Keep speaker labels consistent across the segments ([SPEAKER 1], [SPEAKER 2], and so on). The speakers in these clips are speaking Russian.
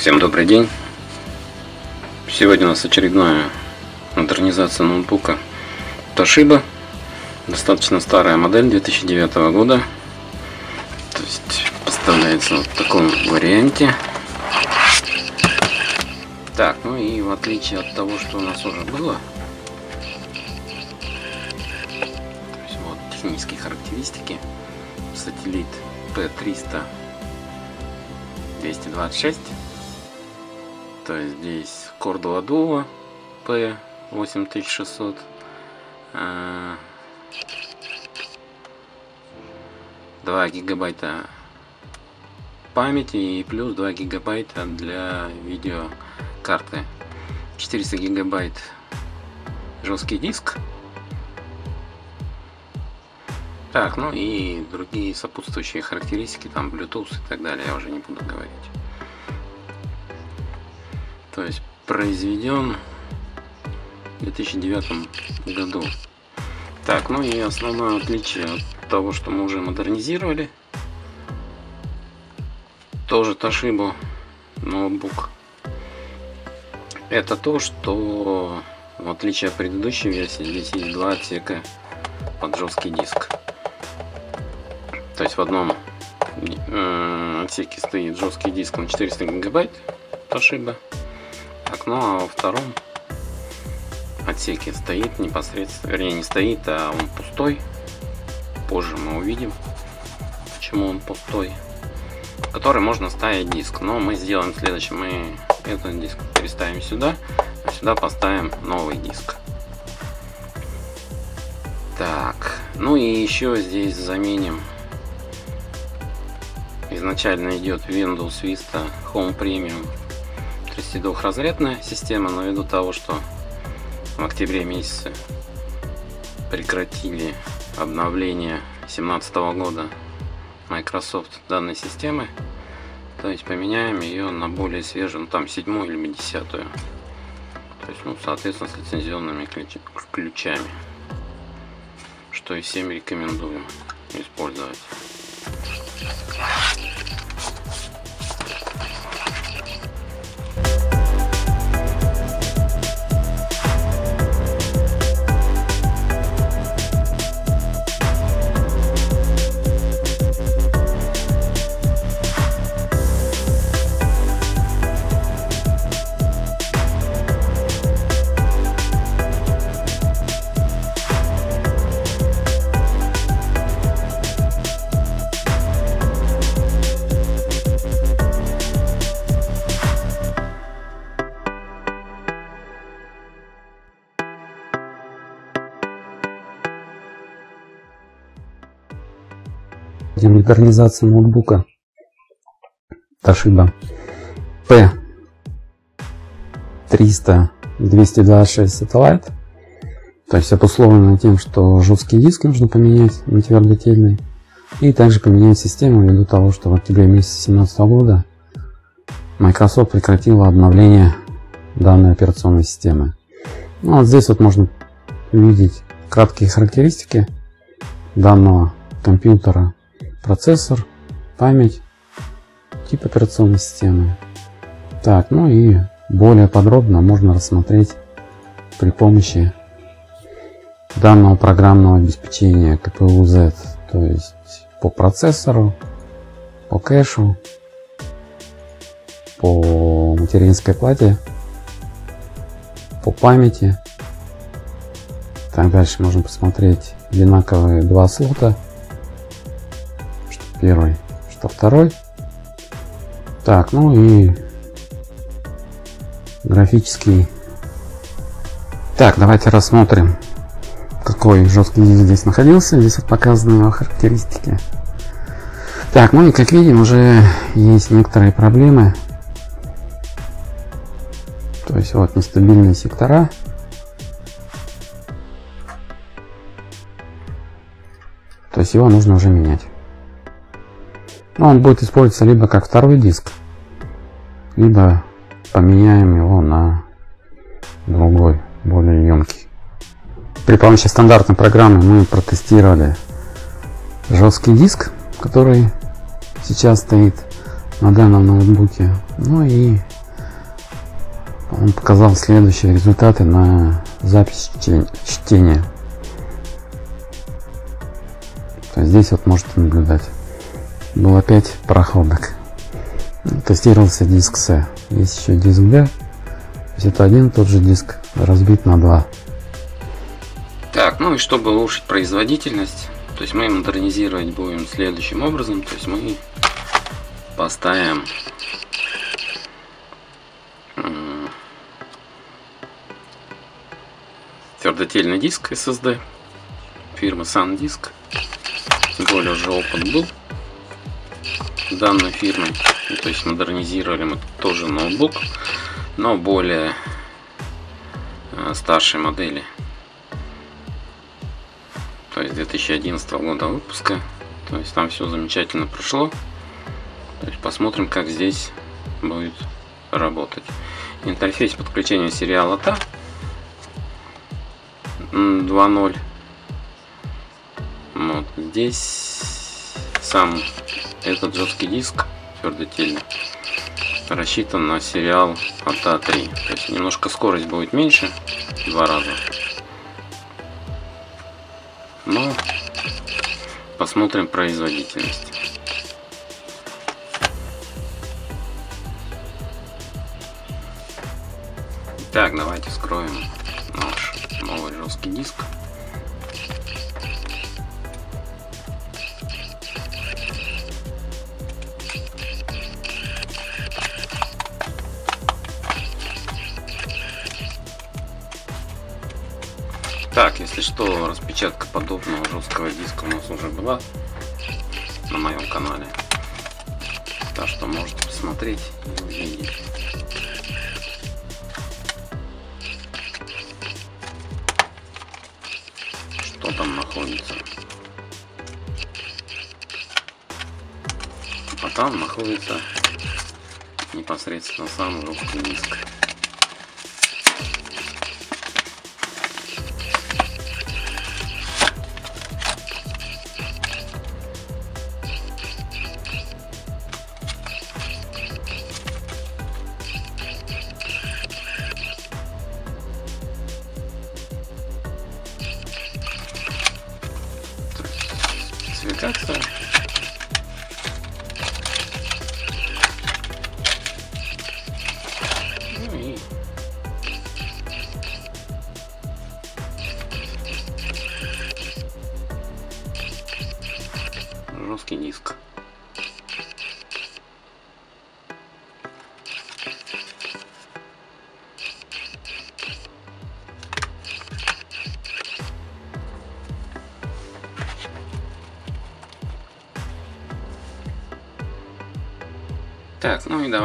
[SPEAKER 1] Всем добрый день. Сегодня у нас очередная модернизация ноутбука Toshiba. Достаточно старая модель 2009 года. То есть поставляется вот в таком варианте. Так, ну и в отличие от того, что у нас уже было, то есть вот технические характеристики, сателлит P300 226 то есть здесь Duo P8600 2 гигабайта памяти и плюс 2 гигабайта для видеокарты. 400 гигабайт жесткий диск. Так, ну и другие сопутствующие характеристики, там Bluetooth и так далее, я уже не буду говорить. То есть произведен в 2009 году. Так, ну и основное отличие от того, что мы уже модернизировали. Тоже Toshiba ноутбук. Это то, что в отличие от предыдущей версии, здесь есть два отсека под жесткий диск. То есть в одном э, отсеке стоит жесткий диск на 400 гигабайт Toshiba. Ну а во втором отсеке стоит непосредственно, вернее не стоит, а он пустой. Позже мы увидим, почему он пустой. Который можно ставить диск. Но мы сделаем следующее. Мы этот диск переставим сюда, а сюда поставим новый диск. Так, ну и еще здесь заменим изначально идет Windows Vista Home Premium 32-разрядная система, но ввиду того, что в октябре месяце прекратили обновление 2017 года Microsoft данной системы, то есть поменяем ее на более свежую, ну там седьмую или десятую. То есть, ну, соответственно, с лицензионными ключами. Что и всем рекомендую использовать.
[SPEAKER 2] Модернизация ноутбука Toshiba P300 226 Satellite. То есть обусловлено тем, что жесткий диск нужно поменять на твердотельный. И также поменять систему ввиду того, что в октябре месяце 2017 года Microsoft прекратила обновление данной операционной системы. Ну, вот здесь вот можно увидеть краткие характеристики данного компьютера процессор, память, тип операционной системы. Так, ну и более подробно можно рассмотреть при помощи данного программного обеспечения KPU-Z, то есть по процессору, по кэшу, по материнской плате, по памяти. Так, дальше можно посмотреть одинаковые два слота первый, что второй. Так, ну и графический. Так, давайте рассмотрим, какой жесткий диск здесь находился. Здесь вот показаны его характеристики. Так, ну и как видим, уже есть некоторые проблемы. То есть вот нестабильные сектора. То есть его нужно уже менять. Но он будет использоваться либо как второй диск, либо поменяем его на другой, более емкий. При помощи стандартной программы мы протестировали жесткий диск, который сейчас стоит на данном ноутбуке. Ну и он показал следующие результаты на запись чтения. То есть здесь вот можете наблюдать. Было 5 проходок. Тестировался диск C. Есть еще диск D. То есть это один и тот же диск, разбит на два.
[SPEAKER 1] Так, ну и чтобы улучшить производительность, то есть мы модернизировать будем следующим образом. То есть мы поставим твердотельный диск SSD фирмы SanDisk. Более уже опыт был данной фирмы. То есть модернизировали мы тоже ноутбук, но более э, старшей модели. То есть 2011 года выпуска. То есть там все замечательно прошло. То есть посмотрим, как здесь будет работать. Интерфейс подключения сериала TA 2.0. Вот здесь сам этот жесткий диск твердотельный рассчитан на сериал АТА 3. То есть немножко скорость будет меньше, два раза. Но посмотрим производительность. Так, давайте скроем наш новый жесткий диск. Так, если что, распечатка подобного жесткого диска у нас уже была на моем канале. Так что можете посмотреть и увидеть. Что там находится. А там находится непосредственно сам жесткий диск.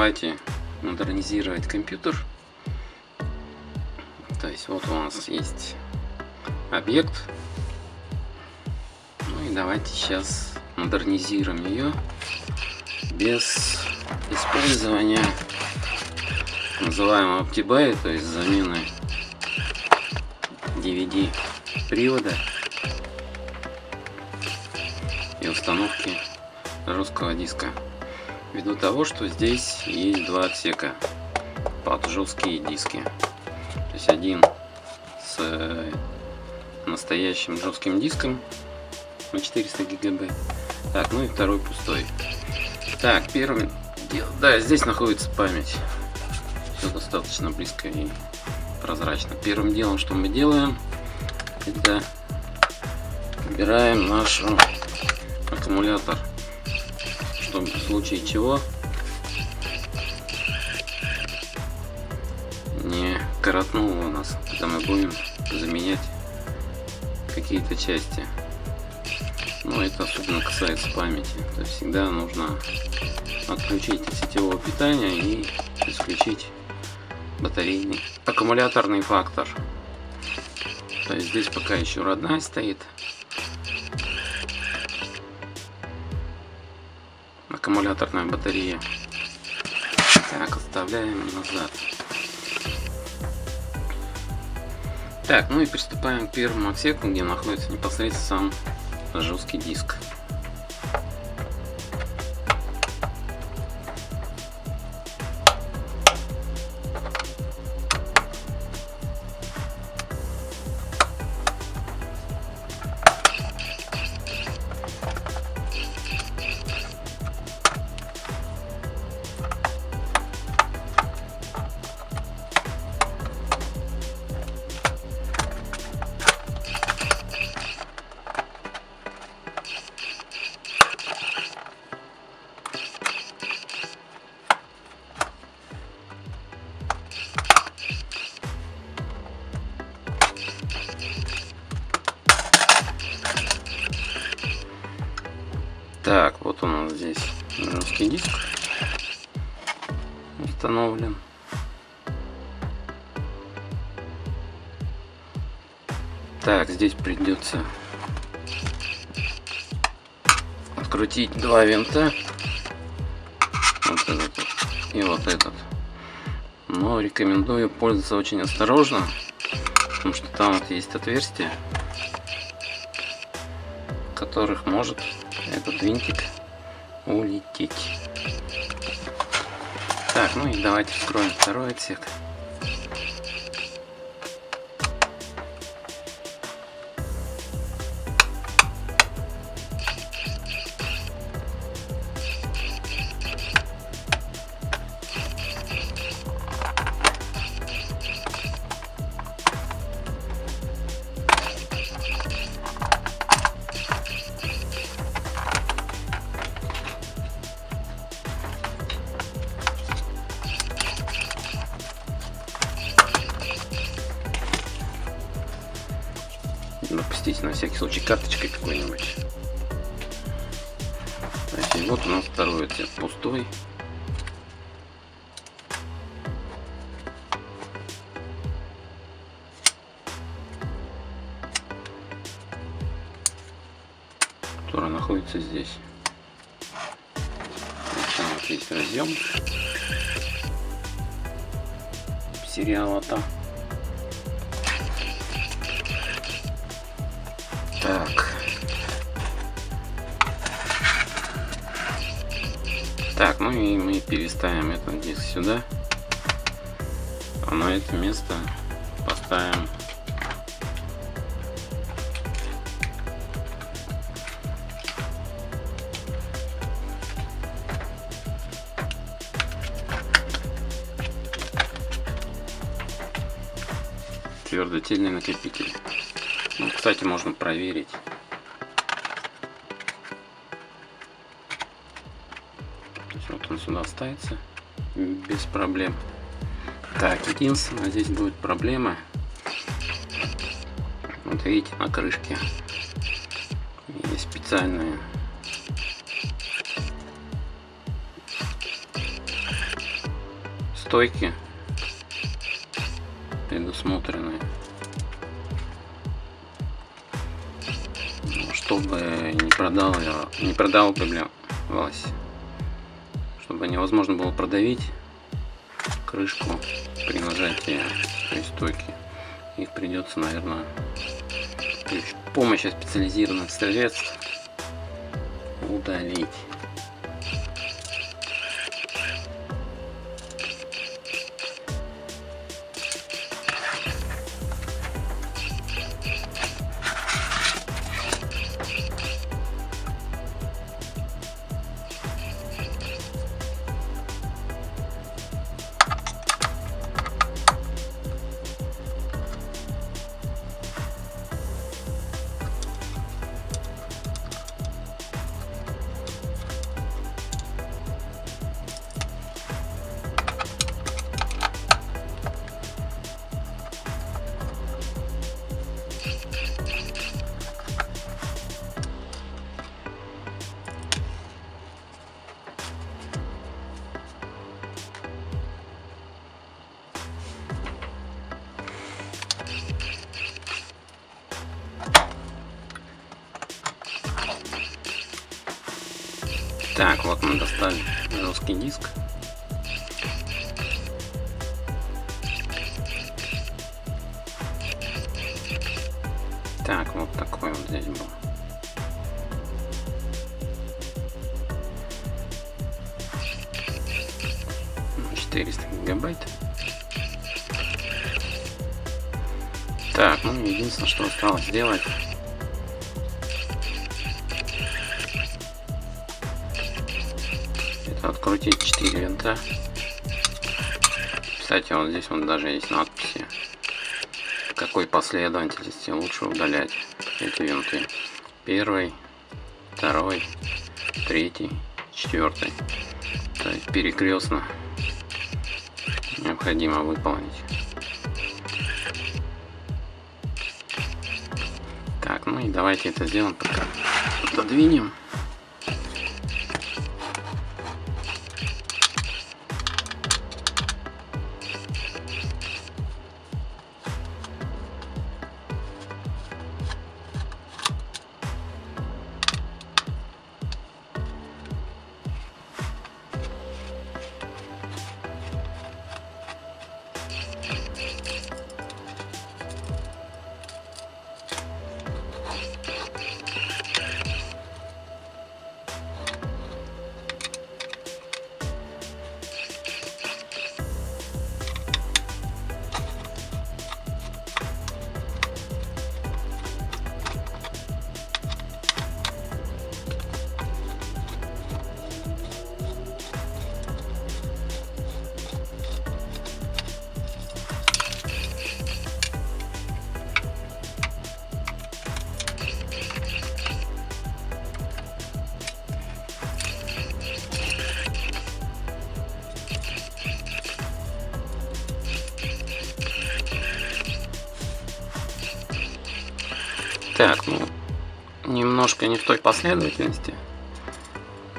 [SPEAKER 1] Давайте модернизировать компьютер. То есть вот у нас есть объект. Ну и давайте сейчас модернизируем ее без использования называемого OptiBuy, то есть замены DVD привода и установки жесткого диска ввиду того, что здесь есть два отсека под жесткие диски. То есть один с э, настоящим жестким диском на 400 гигабайт. Так, ну и второй пустой. Так, первым. Да, здесь находится память. Все достаточно близко и прозрачно. Первым делом, что мы делаем, это убираем наш аккумулятор чтобы в случае чего не коротнуло у нас, когда мы будем заменять какие-то части. Но это особенно касается памяти. То есть всегда нужно отключить сетевого питания и исключить батарейный аккумуляторный фактор. То есть здесь пока еще родная стоит. Аккумуляторная батарея. Так, оставляем назад. Так, ну и приступаем к первому отсеку, где находится непосредственно сам жесткий диск. Два винта. Вот этот и вот этот. Но рекомендую пользоваться очень осторожно, потому что там вот есть отверстия, которых может этот винтик улететь. Так, ну и давайте вскроем второй отсек. Карточкой какой-нибудь. Вот у нас второй отсек пустой. который находится здесь. Там вот есть разъем сериала там. Мы переставим этот диск сюда. А на это место поставим твердотельный накопитель. Ну, кстати, можно проверить. Ставится без проблем. Так, единственное, здесь будет проблема. Вот видите, на крышке есть специальные стойки предусмотренные чтобы не продал не продавливалась чтобы невозможно было продавить крышку при нажатии той стойки. Их придется наверное при помощи специализированных средств удалить Так, вот мы достали жесткий диск. Так, вот такой вот здесь был. Четыреста гигабайт. Так, ну единственное, что осталось сделать, открутить 4 винта. Кстати, вот здесь вот даже есть надписи, в какой последовательности лучше удалять эти винты. Первый, второй, третий, четвертый. То есть перекрестно необходимо выполнить. Так, ну и давайте это сделаем пока. Отодвинем. Немножко не в той последовательности,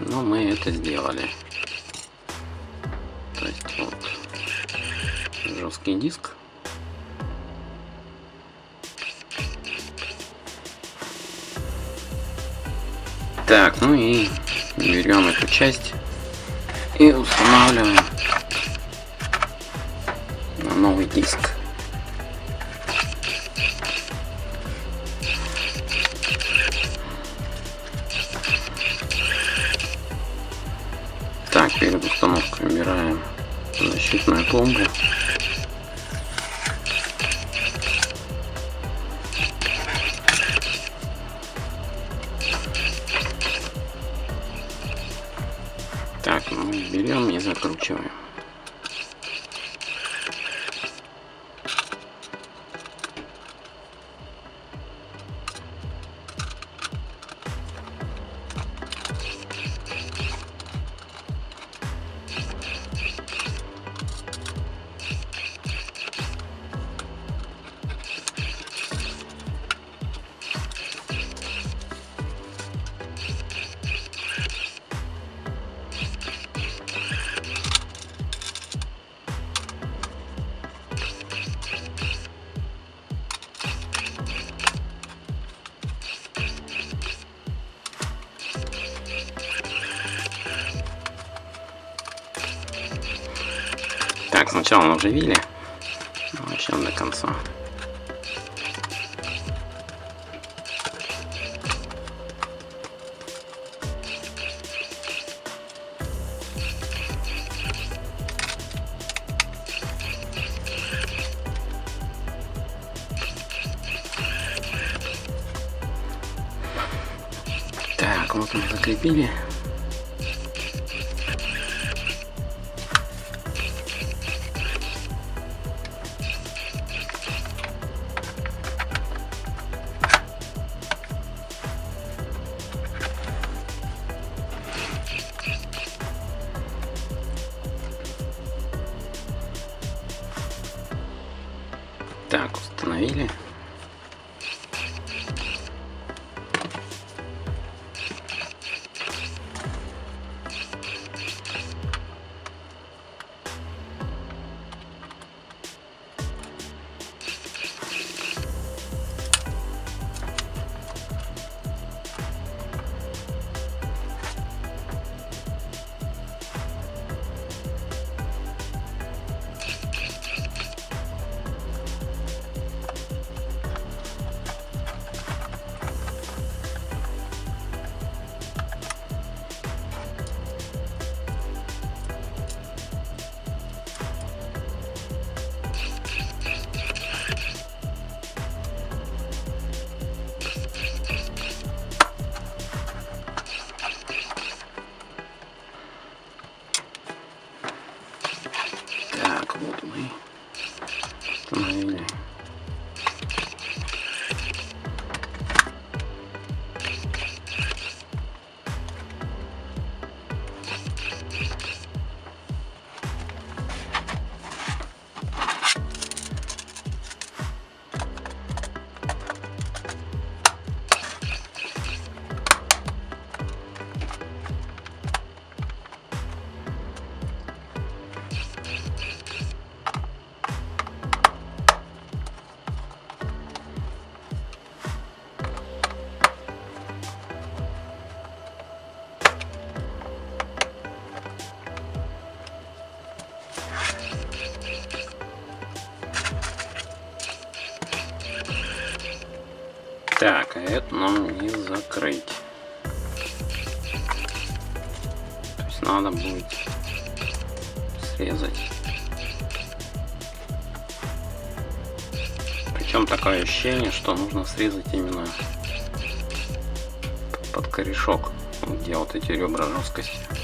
[SPEAKER 1] но мы это сделали. То есть вот жесткий диск. Так, ну и берем эту часть и устанавливаем сначала наживили, начнем до конца. Так, а это нам не закрыть. То есть надо будет срезать. Причем такое ощущение, что нужно срезать именно под корешок, где вот эти ребра жесткости.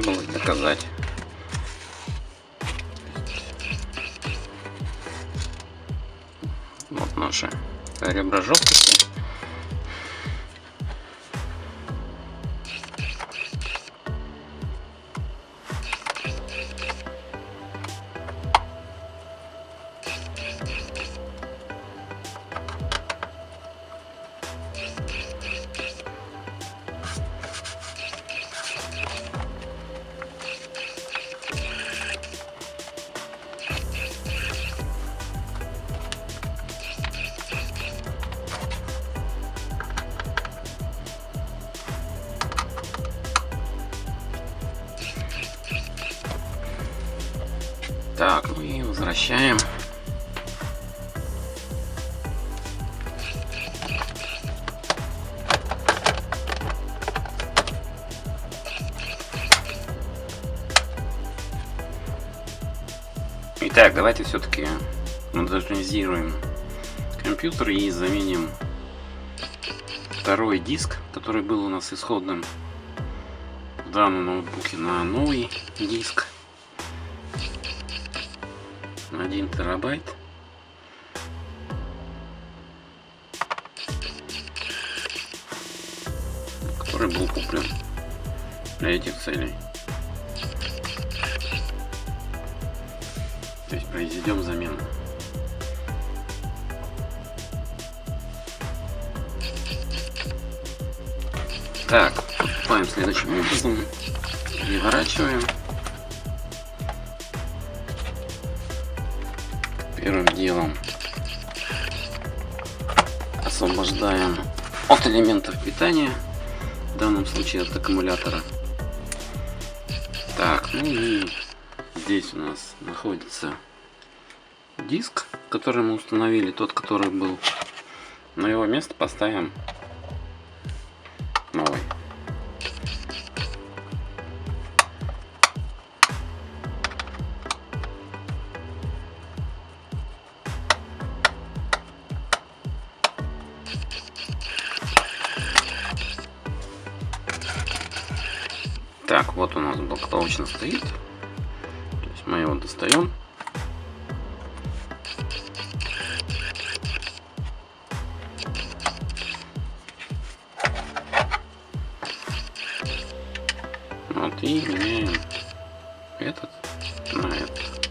[SPEAKER 1] Ну возвращаем. Итак, давайте все-таки модернизируем компьютер и заменим второй диск, который был у нас исходным в данном ноутбуке на новый диск. 1 терабайт. который был куплен для этих целей. То есть произведем замену. Так, поступаем следующим образом. Переворачиваем. Освобождаем от элементов питания, в данном случае от аккумулятора. Так, ну и здесь у нас находится диск, который мы установили, тот, который был. На его место поставим новый. Вот у нас блок точно стоит. То есть мы его достаем. Вот и меняем этот на этот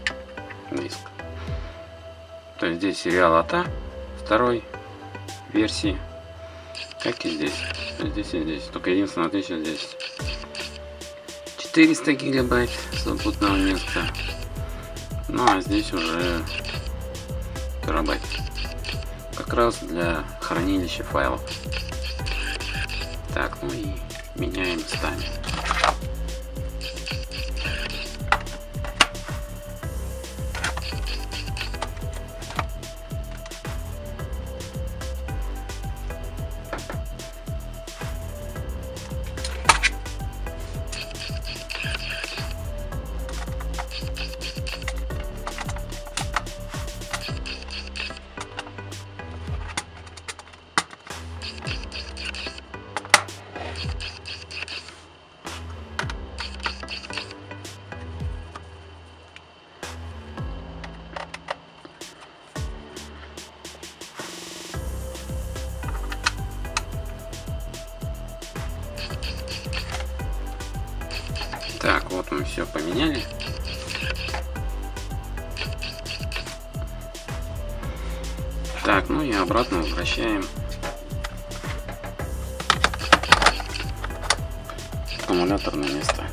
[SPEAKER 1] диск. То есть здесь сериал АТА второй версии, как и здесь. Здесь и здесь. Только единственное отличие здесь 400 гигабайт свободного места. Ну а здесь уже терабайт. Как раз для хранилища файлов. Так, ну и меняем местами. Мы все поменяли. Так, ну и обратно возвращаем аккумулятор на место.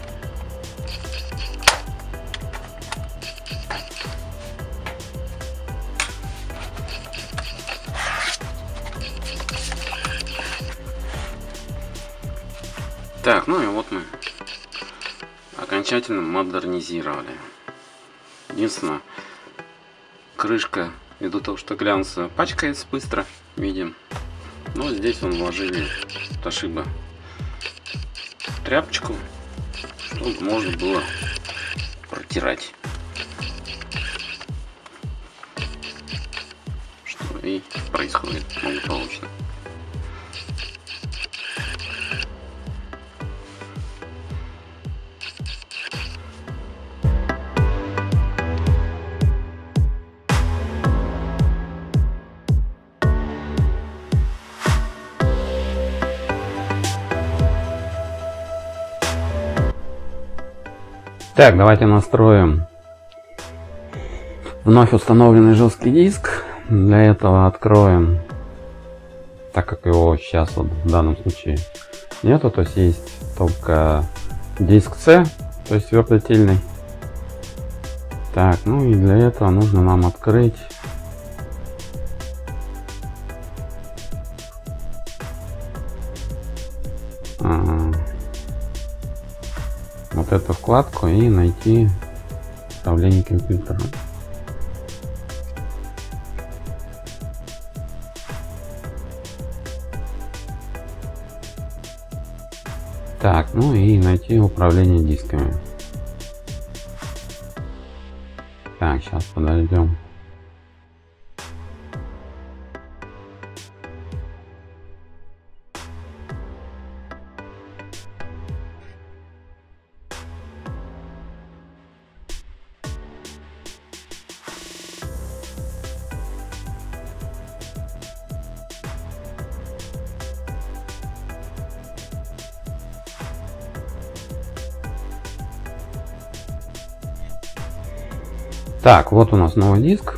[SPEAKER 1] Так, ну и вот мы окончательно модернизировали. Единственное, крышка, ввиду того, что глянц пачкается быстро, видим. Но здесь он вложили Toshiba тряпочку, чтобы можно было протирать. Что и происходит благополучно.
[SPEAKER 2] Так, давайте настроим вновь установленный жесткий диск. Для этого откроем, так как его сейчас вот в данном случае нету, то есть есть только диск C, то есть твердотельный. Так, ну и для этого нужно нам открыть вот эту вкладку и найти управление компьютером. Так, ну и найти управление дисками. Так, сейчас подождем. Вот у нас новый диск.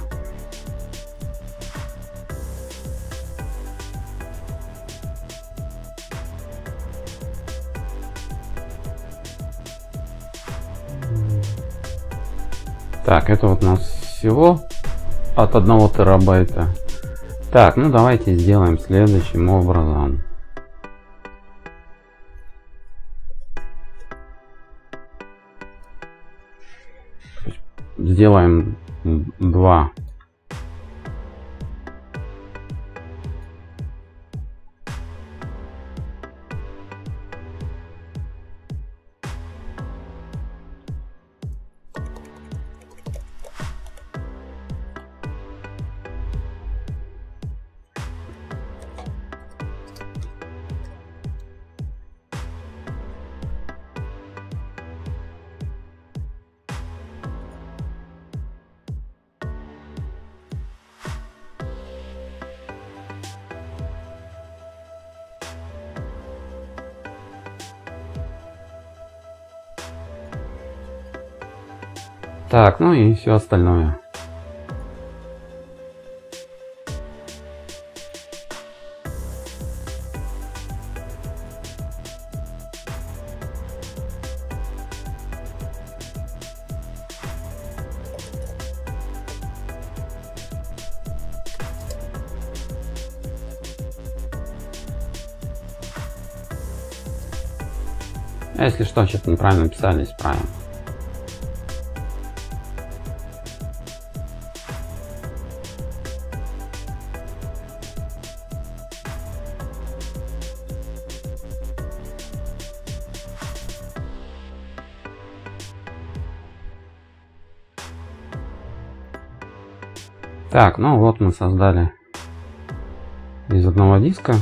[SPEAKER 2] Так, это вот у нас всего от одного терабайта. Так, ну давайте сделаем следующим образом. сделаем два Так, ну и все остальное. А если что, что-то неправильно написали, исправим. Так, ну вот мы создали из одного диска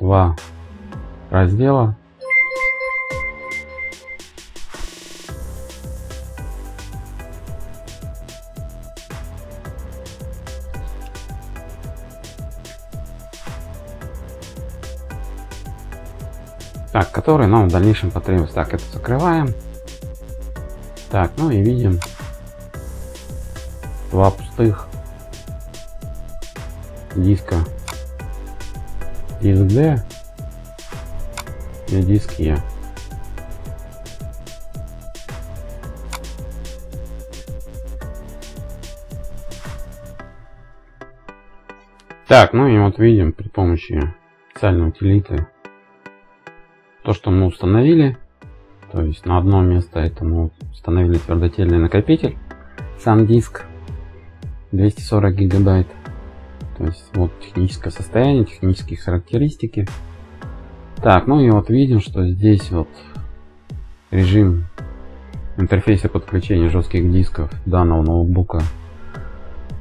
[SPEAKER 2] два раздела. Так, которые нам в дальнейшем потребуются. Так, это закрываем. Так, ну и видим два пустых диска диск D и диск E. Так, ну и вот видим при помощи специальной утилиты то, что мы установили. То есть на одно место это мы установили твердотельный накопитель, сам диск 240 гигабайт. То есть вот техническое состояние, технические характеристики. Так, ну и вот видим, что здесь вот режим интерфейса подключения жестких дисков данного ноутбука.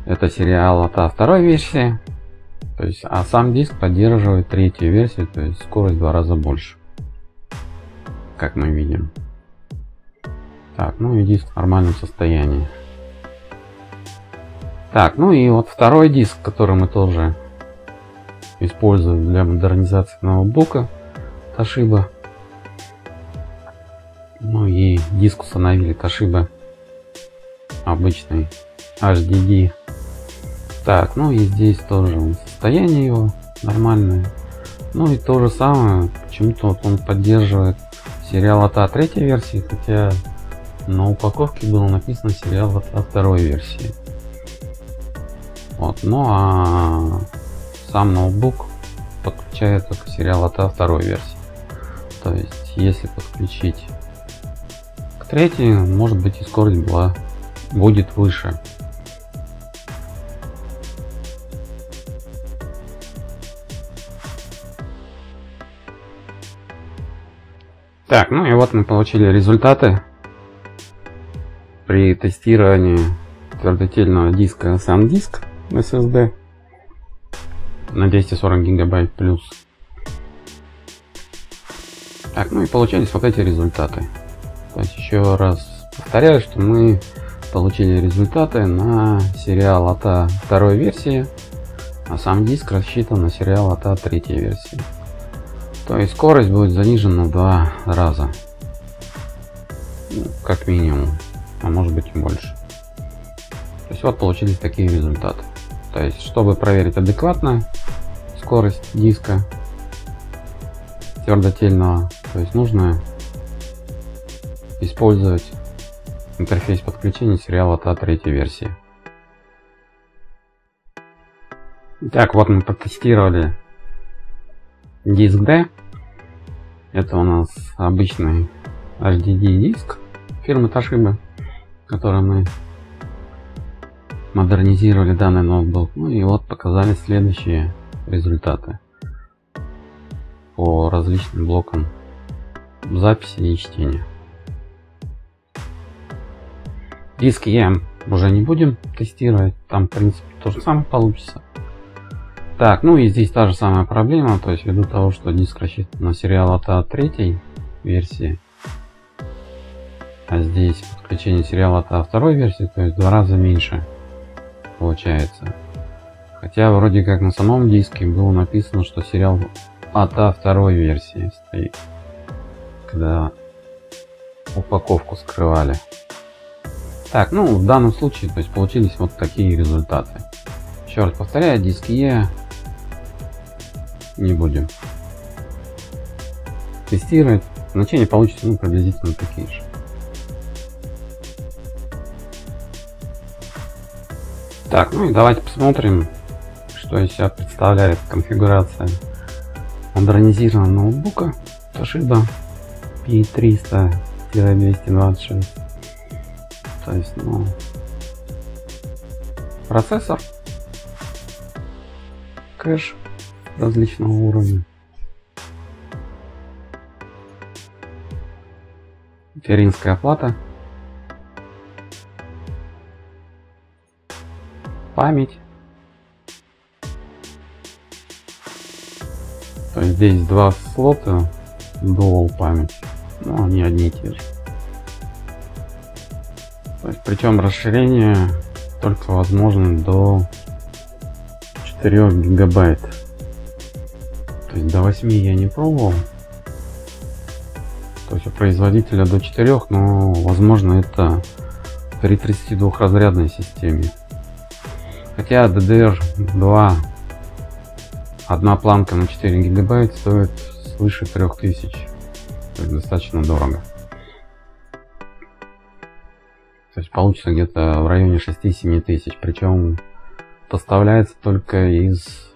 [SPEAKER 2] Это сериал от второй версии. То есть, а сам диск поддерживает третью версию, то есть скорость в два раза больше. Как мы видим. Так, ну и диск в нормальном состоянии. Так, ну и вот второй диск, который мы тоже используем для модернизации ноутбука Toshiba. Ну и диск установили Toshiba обычный HDD. Так, ну и здесь тоже состояние его нормальное. Ну и то же самое, почему-то вот он поддерживает сериал АТА третьей версии, хотя на упаковке было написано сериал АТА второй версии. Вот, ну а сам ноутбук подключает только сериал АТА второй версии. То есть, если подключить к третьей, может быть и скорость была будет выше. Так, ну и вот мы получили результаты при тестировании твердотельного диска SanDisk SSD на 240 гигабайт плюс. Так, ну и получились вот эти результаты. То есть еще раз повторяю, что мы получили результаты на сериал АТА второй версии, а сам диск рассчитан на сериал АТА третьей версии. То есть скорость будет занижена в два раза. Ну, как минимум. А может быть и больше. То есть вот получились такие результаты. То есть, чтобы проверить адекватно скорость диска твердотельного, то есть нужно использовать интерфейс подключения сериала TA третьей версии. Итак, вот мы протестировали диск D. Это у нас обычный HDD диск фирмы Toshiba, который мы модернизировали данный ноутбук. Ну и вот показали следующие результаты по различным блокам записи и чтения. Диск я уже не будем тестировать, там в принципе то же самое получится. Так, ну и здесь та же самая проблема, то есть ввиду того, что диск рассчитан на сериал от третьей версии, а здесь подключение сериала от второй версии, то есть в два раза меньше получается. Хотя вроде как на самом диске было написано, что сериал от второй версии стоит, когда упаковку скрывали. Так, ну в данном случае, то есть получились вот такие результаты. Еще раз повторяю, диски E не будем тестировать. Значения получится ну, приблизительно такие же. Так, ну и давайте посмотрим, что из себя представляет конфигурация модернизированного ноутбука Toshiba P300-226 то есть, ну, процессор, кэш различного уровня, материнская плата, память. То есть здесь два слота dual память, но они одни и те же. Причем расширение только возможно до 4 гигабайт. То есть до 8 я не пробовал. То есть у производителя до 4, но возможно это при 32 разрядной системе. Хотя DDR2 одна планка на 4 гигабайт стоит свыше 3000. То достаточно дорого. То есть получится где-то в районе 6-7 тысяч. Причем поставляется только из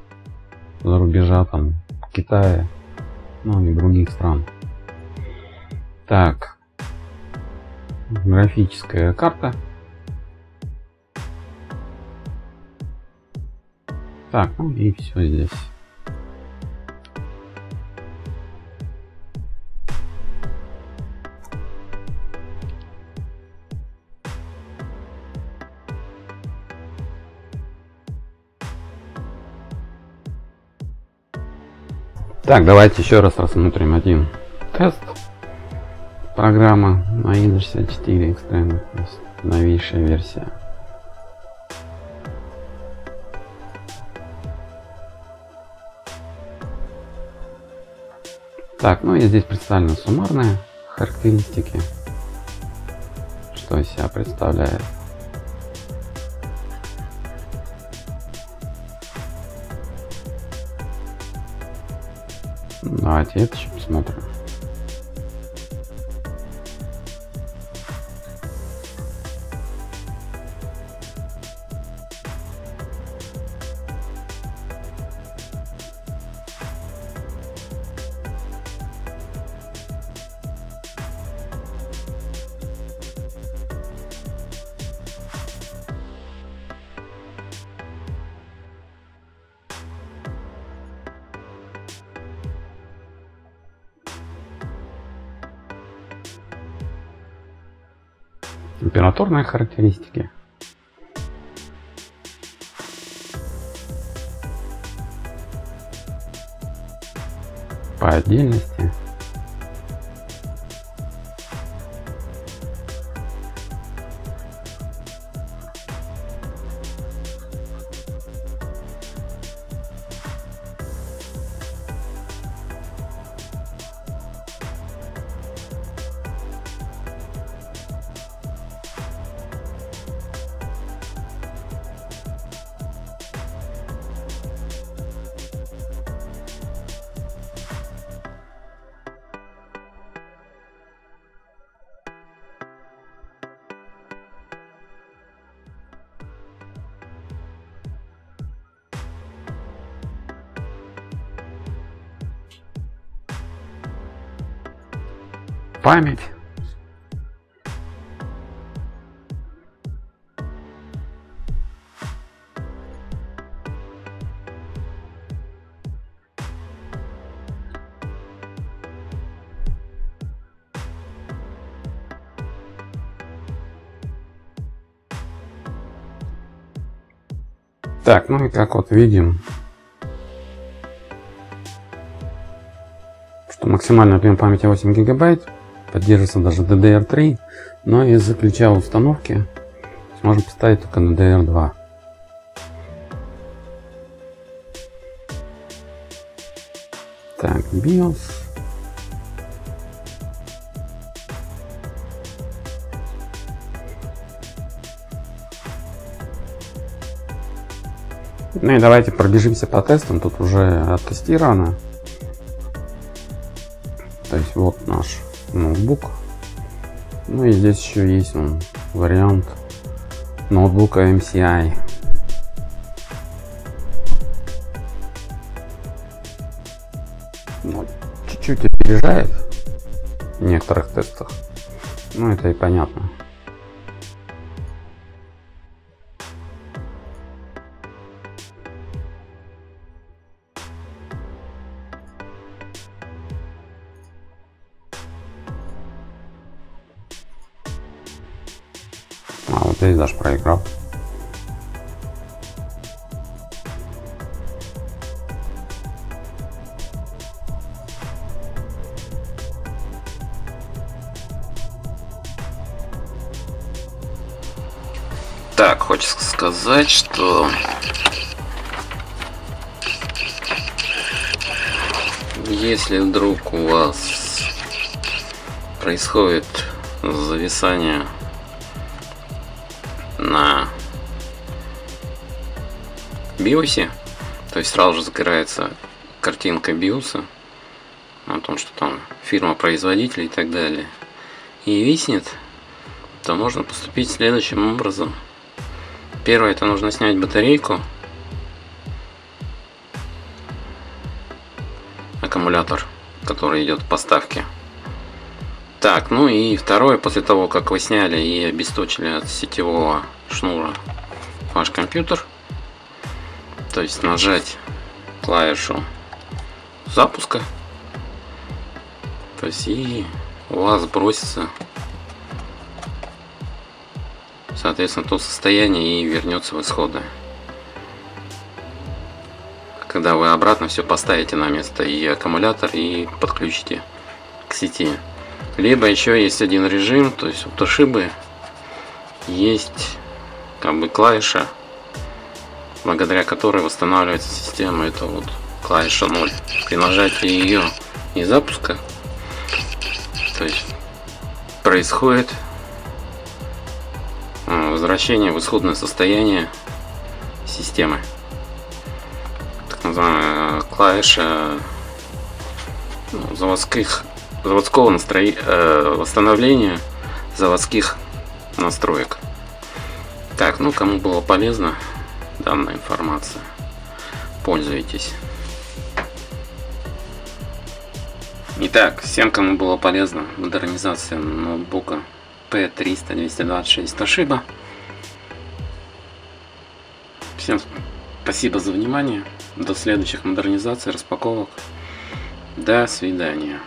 [SPEAKER 2] за рубежа, там, Китая, ну и других стран. Так. Графическая карта. Так, ну и все здесь. Так, давайте еще раз рассмотрим один тест программы на Windows 64 Extreme, новейшая версия. Так, ну и здесь представлена суммарная характеристики. Что из себя представляет. Давайте это еще посмотрим. Характеристики. По отдельности. Память. Так, ну и как вот видим, что максимальный объем памяти 8 гигабайт, поддерживается даже DDR3, но из-за ключа установки сможем поставить только на DDR2. Так, BIOS. Ну и давайте пробежимся по тестам. Тут уже оттестировано. Ноутбук. Ну и здесь еще есть он, вариант ноутбука MCI. Ну, чуть-чуть опережает в некоторых тестах. Ну это и понятно. Здесь даже проиграл.
[SPEAKER 1] Так, хочется сказать, что если вдруг у вас происходит зависание биосе, то есть сразу же загорается картинка биоса о том, что там фирма производитель и так далее, и виснет, то можно поступить следующим образом. Первое, это нужно снять батарейку, аккумулятор, который идет в поставке. Так, ну и второе, после того, как вы сняли и обесточили от сетевого шнура ваш компьютер, то есть нажать клавишу запуска, то есть и у вас бросится соответственно то состояние и вернется в исходное. Когда вы обратно все поставите на место и аккумулятор и подключите к сети. Либо еще есть один режим, то есть у Toshiba есть как бы клавиша, благодаря которой восстанавливается система. Это вот клавиша 0. При нажатии ее и запуска, то есть происходит э, возвращение в исходное состояние системы. Так называемая клавиша ну, заводских заводского настроения э, восстановления заводских настроек. Так, ну кому было полезно данная информация, пользуйтесь. Итак, всем, кому было полезно модернизация ноутбука P300-226 Toshiba. Всем спасибо за внимание. До следующих модернизаций, распаковок. До свидания.